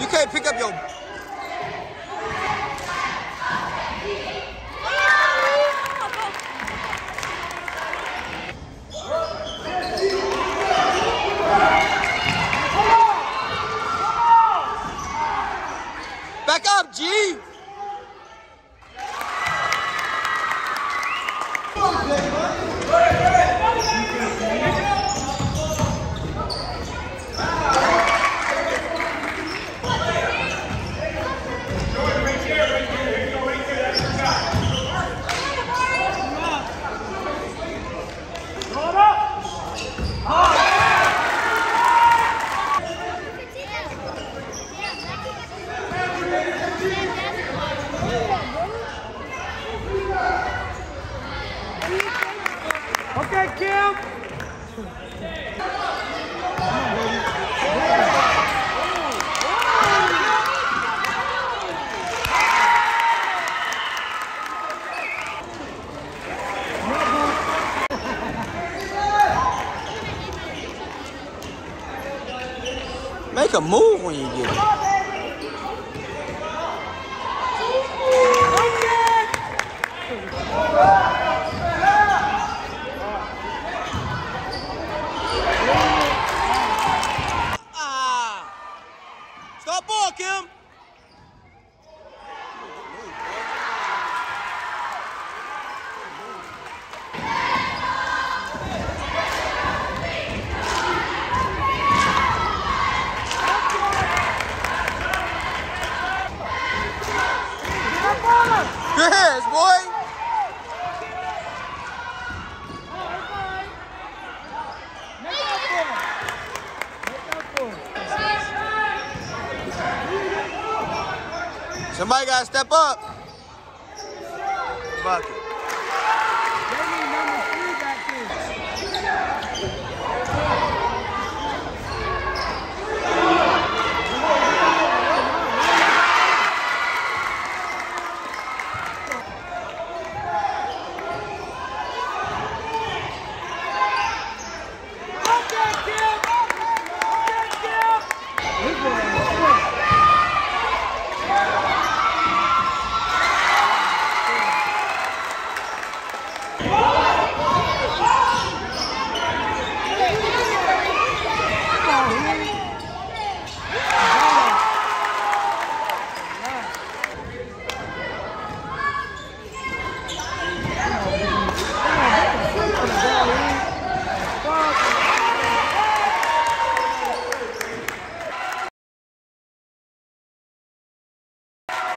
You can't pick up your Make a move when you get it. Good hands, boy. Somebody got to step up. Bucket.